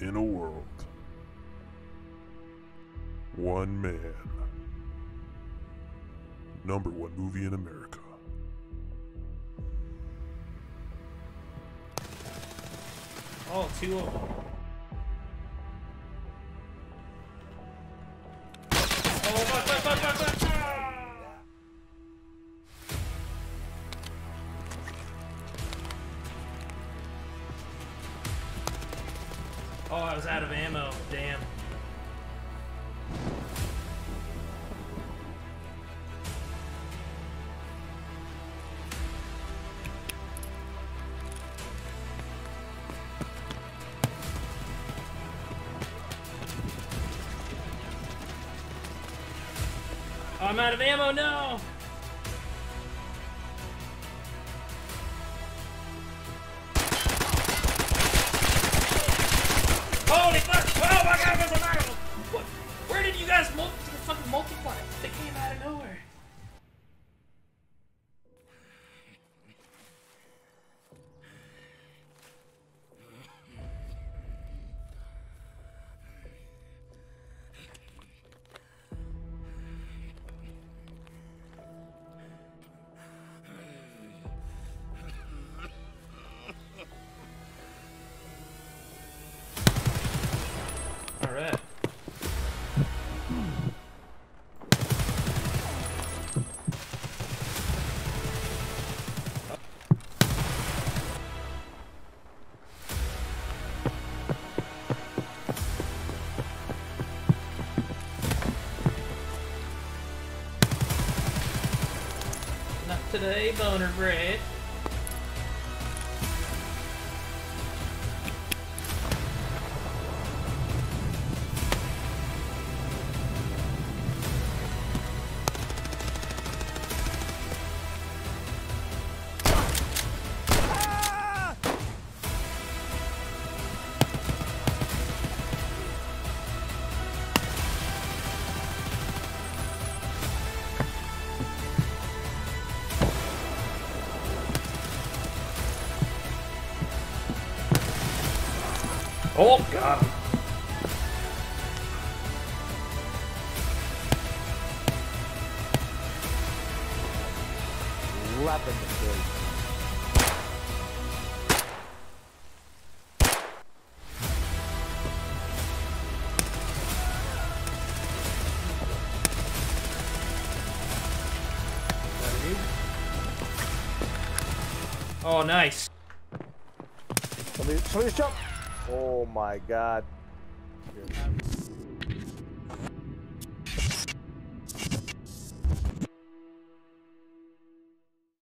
in a world. One man. Number one movie in America. Oh, two of them. Oh, fuck, fuck, Oh, I was out of ammo. Damn. I'm out of ammo. No. Holy fuck! Today, boner bread. Oh god. Slapping the face. Oh nice. Somebody, somebody jump! Oh my god. Here.